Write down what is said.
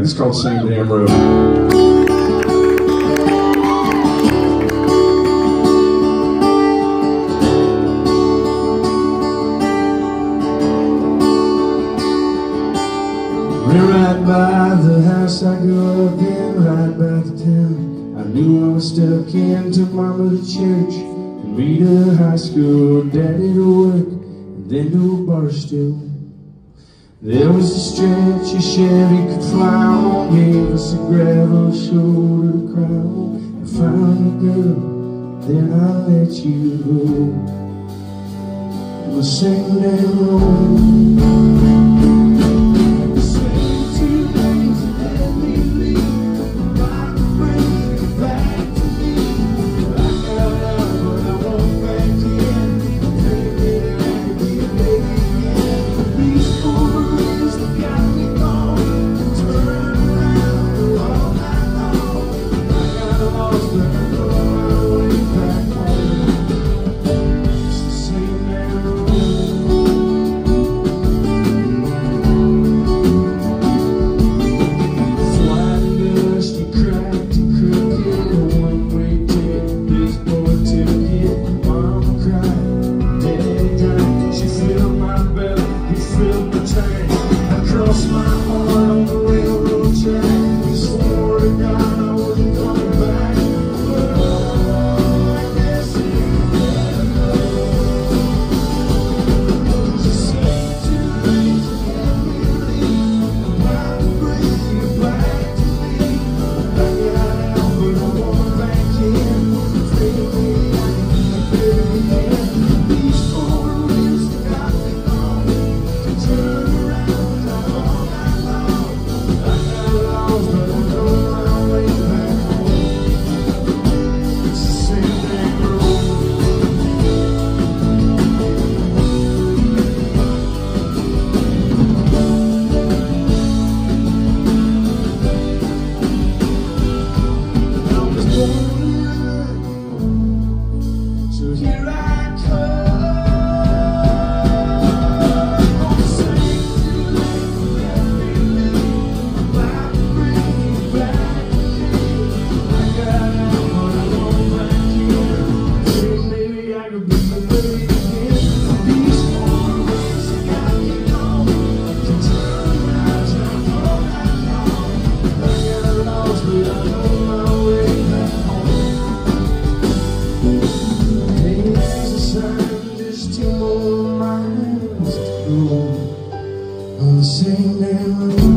It's called Same Damn Road. We right by the house I grew up in, right by the town. I knew I was stuck in, took mama to church, and me to high school, daddy to work, and then to a bar still. There was a stretch of Chevy could fly on, gave us a gravel shoulder to cry. And found a girl, then I let you go. And the same damn road. dreaming